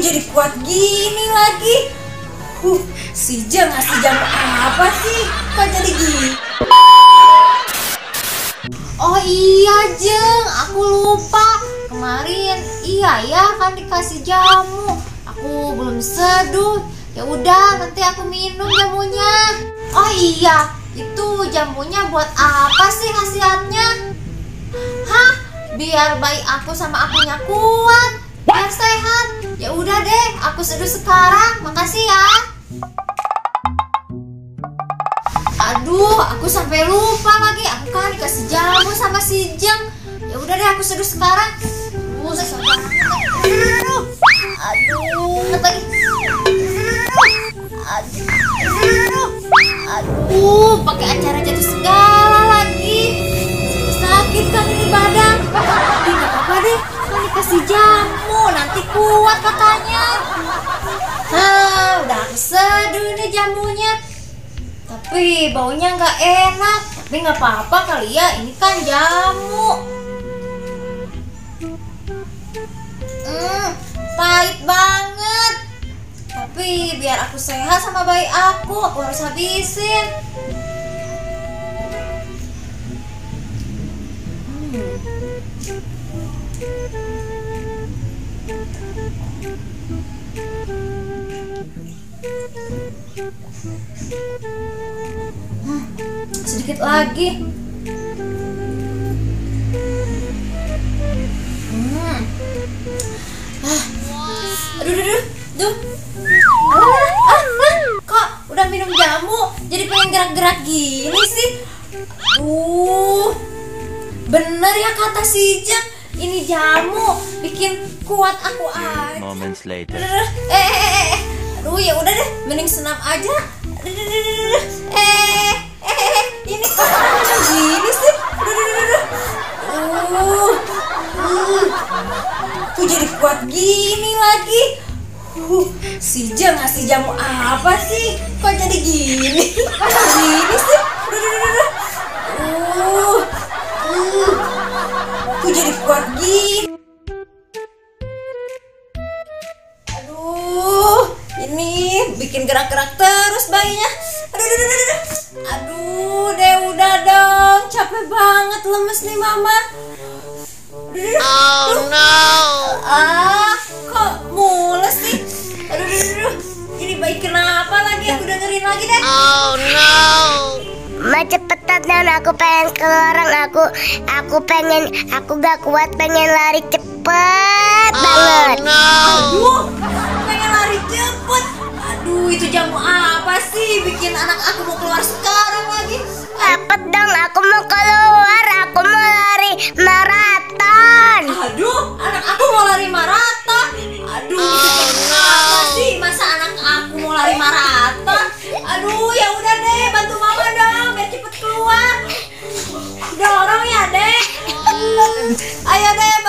jadi kuat gini lagi? Huh, si Jeng ngasih jamu apa sih? Kok jadi gini? Oh iya Jeng, aku lupa Kemarin iya ya kan dikasih jamu Aku belum seduh Ya udah nanti aku minum jamunya Oh iya, itu jamunya buat apa sih khasiatnya? Hah? Biar bayi aku sama akunya kuat Biar sehat Ya udah deh, aku seduh sekarang Makasih ya Aduh, aku sampai lupa lagi. Aku kan dikasih jamu sama si Jeng. Ya udah deh, aku seduh sekarang. Aduh, sabar. Aduh, aduh, lagi. Aduh, aduh, aduh, pakai acara jatuh segala lagi. Sakit kan ini badan. Tapi apa-apa deh, kan dikasih jamu. Nanti kuat katanya. Hah, udah seduh ini jamunya. Tapi baunya nggak enak. Tapi nggak apa-apa kali ya, ini kan jamu. Hmm, pahit banget. Tapi biar aku sehat sama bayi aku, aku harus habisin. Sedikit lagi. Hmm. Ah. Aduh, aduh, aduh, duh. Ah, ah, ah. Kok udah minum jamu jadi pengen gerak-gerak gini sih? Duh. Bener ya kata si Jeng, ini jamu bikin kuat aku aja. Moments later. Eh, eh, eh, eh. Aduh, ya udah deh, mending senam aja. Eh, eh, Kok jadi kuat gini lagi? Uh, si Jeng ngasih jamu apa sih? Kok jadi gini? Gini sih? Aduh, aduh, aduh, aduh. Uh, uh. Kok jadi kuat gini? Aduh, ini bikin gerak-gerak terus bayinya. Aduh, aduh, aduh, aduh. Aduh, deh udah dong. Capek banget lemes nih mama. Oh Aku dengerin lagi deh. Ma cepetan dan aku pengen keluaran aku aku pengen aku gak kuat pengen lari cepet banget Aduh, pengen lari cepet. Aduh, itu jamu apa sih? Bikin anak aku mau keluar sekarang lagi. cepet dong aku mau keluar 哎呀那